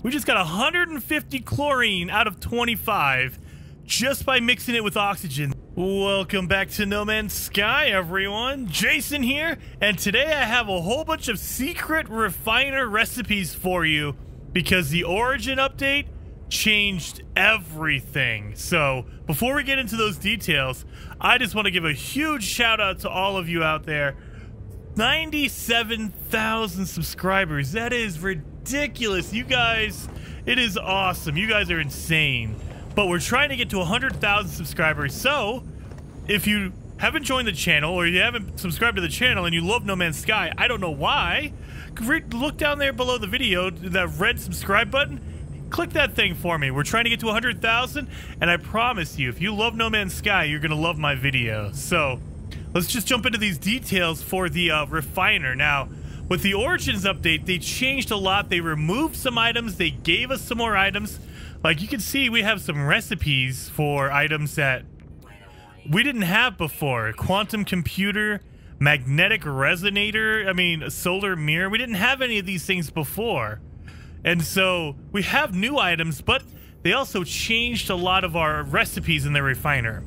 We just got 150 chlorine out of 25 just by mixing it with oxygen. Welcome back to No Man's Sky, everyone. Jason here, and today I have a whole bunch of secret refiner recipes for you because the Origin update changed everything. So, before we get into those details, I just want to give a huge shout out to all of you out there. 97,000 subscribers. That is ridiculous. You guys, it is awesome. You guys are insane. But we're trying to get to 100,000 subscribers. So, if you haven't joined the channel or you haven't subscribed to the channel and you love No Man's Sky, I don't know why, look down there below the video, that red subscribe button, click that thing for me. We're trying to get to 100,000, and I promise you, if you love No Man's Sky, you're going to love my video. So, let's just jump into these details for the uh, refiner. Now, with the Origins update, they changed a lot. They removed some items. They gave us some more items. Like, you can see, we have some recipes for items that we didn't have before. Quantum computer, magnetic resonator, I mean, solar mirror. We didn't have any of these things before. And so we have new items, but they also changed a lot of our recipes in the refiner.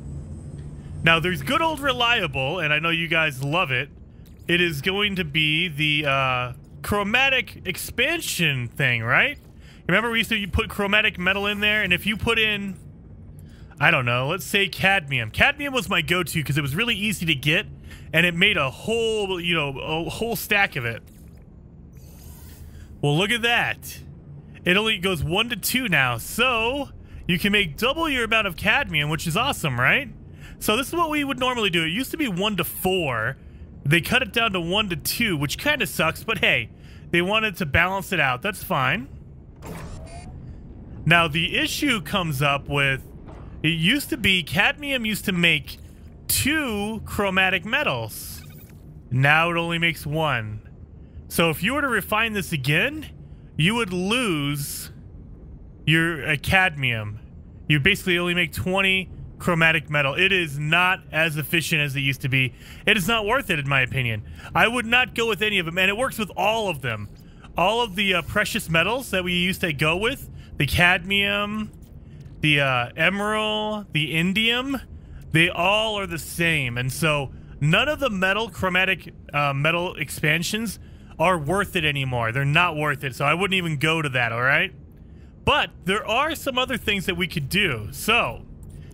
Now, there's good old reliable, and I know you guys love it. It is going to be the uh, chromatic expansion thing, right? Remember we used to put chromatic metal in there, and if you put in, I don't know, let's say cadmium. Cadmium was my go-to because it was really easy to get, and it made a whole, you know, a whole stack of it. Well, look at that. It only goes one to two now, so you can make double your amount of cadmium, which is awesome, right? So this is what we would normally do. It used to be one to four. They cut it down to one to two, which kind of sucks, but hey, they wanted to balance it out. That's fine. Now, the issue comes up with it used to be cadmium used to make two chromatic metals. Now it only makes one. So if you were to refine this again, you would lose your uh, cadmium. You basically only make 20 chromatic metal. It is not as efficient as it used to be. It is not worth it, in my opinion. I would not go with any of them, and it works with all of them. All of the uh, precious metals that we used to go with, the cadmium, the uh, emeril, the indium, they all are the same. And so none of the metal chromatic uh, metal expansions are worth it anymore. They're not worth it. So I wouldn't even go to that, all right? But there are some other things that we could do. So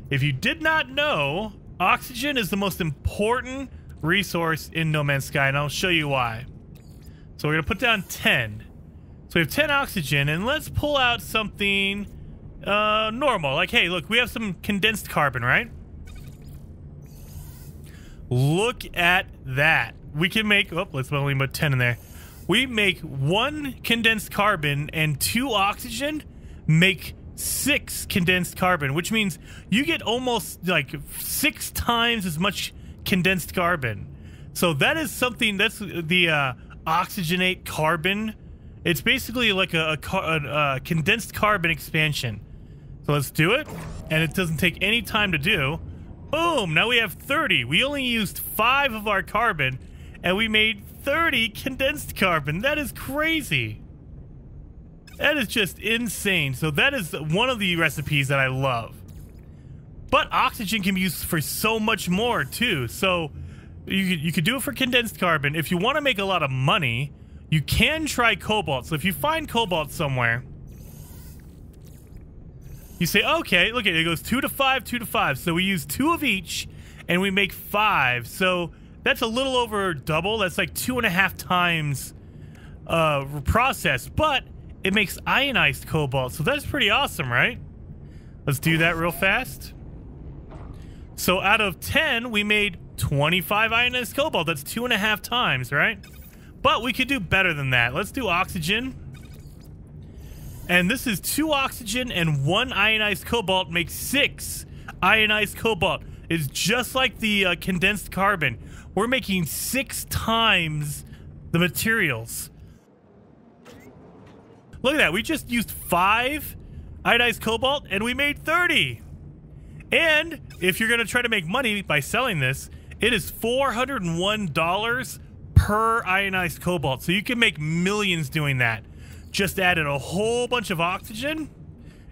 if you did not know, oxygen is the most important resource in No Man's Sky, and I'll show you why. So we're going to put down 10. So we have 10 oxygen, and let's pull out something uh, normal. Like, hey, look, we have some condensed carbon, right? Look at that. We can make, oh, let's only put 10 in there we make one condensed carbon and two oxygen make six condensed carbon, which means you get almost like six times as much condensed carbon. So that is something that's the uh, oxygenate carbon. It's basically like a, a, a, condensed carbon expansion. So let's do it. And it doesn't take any time to do. Boom, now we have 30. We only used five of our carbon and we made 30 condensed carbon. That is crazy. That is just insane. So that is one of the recipes that I love. But oxygen can be used for so much more too. So you you could do it for condensed carbon. If you want to make a lot of money, you can try cobalt. So if you find cobalt somewhere, you say, okay, look at it, it goes two to five, two to five. So we use two of each and we make five. So that's a little over double. That's like two and a half times uh, process, but it makes ionized cobalt, so that's pretty awesome, right? Let's do that real fast. So out of 10, we made 25 ionized cobalt. That's two and a half times, right? But we could do better than that. Let's do oxygen. And this is two oxygen and one ionized cobalt makes six ionized cobalt. It's just like the uh, condensed carbon we're making six times the materials. Look at that. We just used five iodized cobalt and we made 30. And if you're going to try to make money by selling this, it is $401 per ionized cobalt. So you can make millions doing that. just added a whole bunch of oxygen.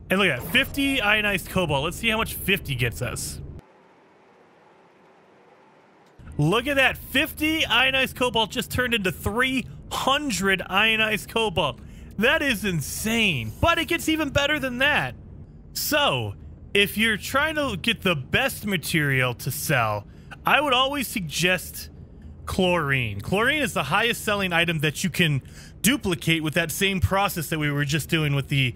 And look at that, 50 ionized cobalt. Let's see how much 50 gets us. Look at that, 50 ionized cobalt just turned into 300 ionized cobalt. That is insane, but it gets even better than that. So, if you're trying to get the best material to sell, I would always suggest chlorine. Chlorine is the highest selling item that you can duplicate with that same process that we were just doing with the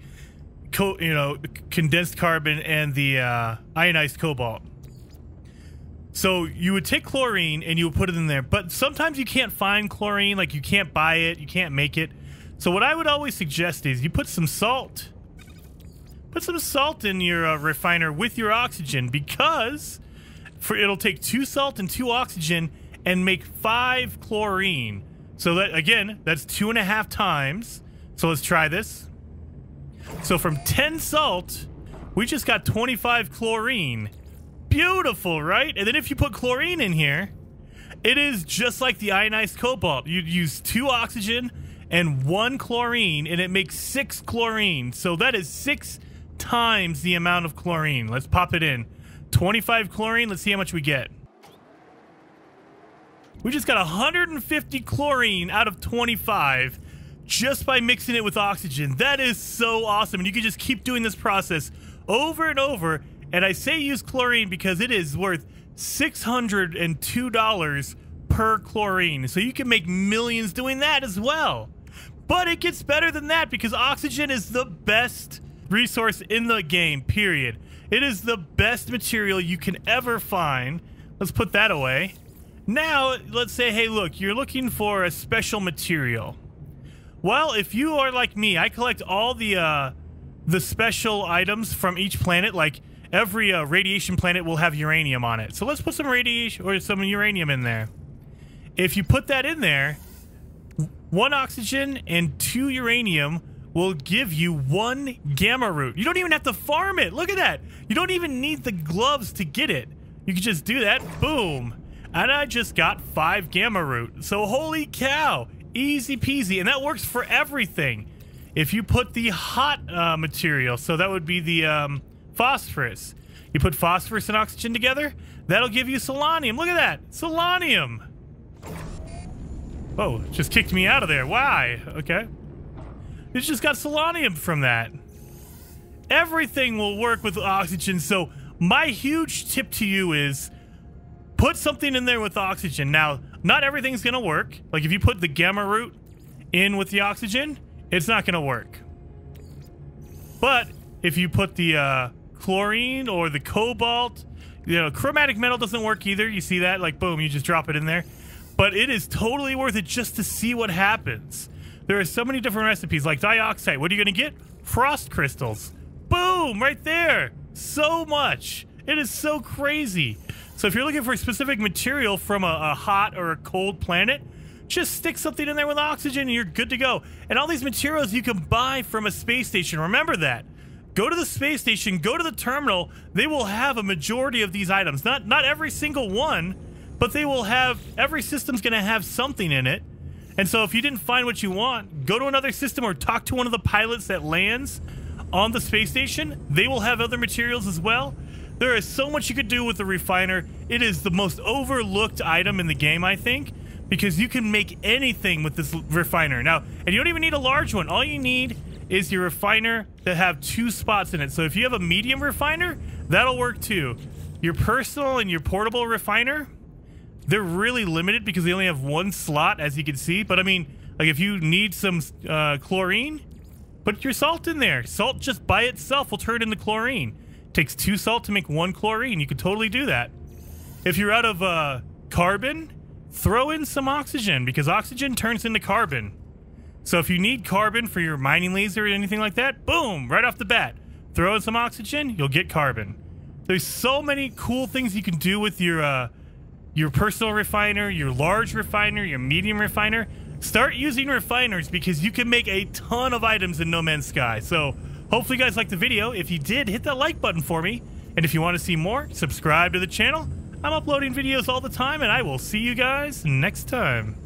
you know condensed carbon and the uh, ionized cobalt. So you would take chlorine and you would put it in there, but sometimes you can't find chlorine, like you can't buy it, you can't make it. So what I would always suggest is you put some salt. Put some salt in your uh, refiner with your oxygen because for it'll take two salt and two oxygen and make five chlorine. So that again, that's two and a half times. So let's try this. So from 10 salt, we just got 25 chlorine. Beautiful, right? And then if you put chlorine in here, it is just like the ionized cobalt. You'd use two oxygen and one chlorine, and it makes six chlorine. So that is six times the amount of chlorine. Let's pop it in. 25 chlorine. Let's see how much we get. We just got 150 chlorine out of 25 just by mixing it with oxygen. That is so awesome. And you can just keep doing this process over and over. And I say use chlorine because it is worth $602 per chlorine. So you can make millions doing that as well. But it gets better than that because oxygen is the best resource in the game, period. It is the best material you can ever find. Let's put that away. Now, let's say, hey, look, you're looking for a special material. Well, if you are like me, I collect all the uh, the special items from each planet. Like every uh, radiation planet will have uranium on it. So let's put some radiation or some uranium in there. If you put that in there, one oxygen and two uranium will give you one gamma root. You don't even have to farm it. Look at that. You don't even need the gloves to get it. You can just do that. Boom. And I just got five gamma root. So holy cow. Easy peasy. And that works for everything. If you put the hot uh, material, so that would be the um, phosphorus. You put phosphorus and oxygen together, that'll give you solanium. Look at that. Solanium. Oh, just kicked me out of there. Why? Okay. It's just got solanium from that. Everything will work with oxygen. So my huge tip to you is put something in there with oxygen. Now, not everything's going to work. Like if you put the gamma root in with the oxygen, it's not going to work. But if you put the uh, chlorine or the cobalt, you know, chromatic metal doesn't work either. You see that? Like, boom, you just drop it in there. But it is totally worth it just to see what happens. There are so many different recipes, like dioxite. What are you going to get? Frost crystals. Boom, right there. So much. It is so crazy. So if you're looking for a specific material from a, a hot or a cold planet, just stick something in there with oxygen and you're good to go. And all these materials you can buy from a space station. Remember that. Go to the space station, go to the terminal. They will have a majority of these items. Not not every single one, but they will have every system's going to have something in it. And so if you didn't find what you want, go to another system or talk to one of the pilots that lands on the space station. They will have other materials as well. There is so much you could do with the refiner. It is the most overlooked item in the game, I think, because you can make anything with this refiner. Now, and you don't even need a large one. All you need is your refiner that have two spots in it. So if you have a medium refiner, that'll work too. Your personal and your portable refiner, they're really limited because they only have one slot, as you can see. But I mean, like if you need some uh, chlorine, put your salt in there. Salt just by itself will turn into chlorine. It takes two salt to make one chlorine. You could totally do that. If you're out of uh, carbon, throw in some oxygen because oxygen turns into carbon. So if you need carbon for your mining laser or anything like that, boom, right off the bat, throw in some oxygen, you'll get carbon. There's so many cool things you can do with your uh, your personal refiner, your large refiner, your medium refiner. Start using refiners because you can make a ton of items in No Man's Sky. So hopefully you guys liked the video. If you did, hit that like button for me. And if you want to see more, subscribe to the channel. I'm uploading videos all the time, and I will see you guys next time.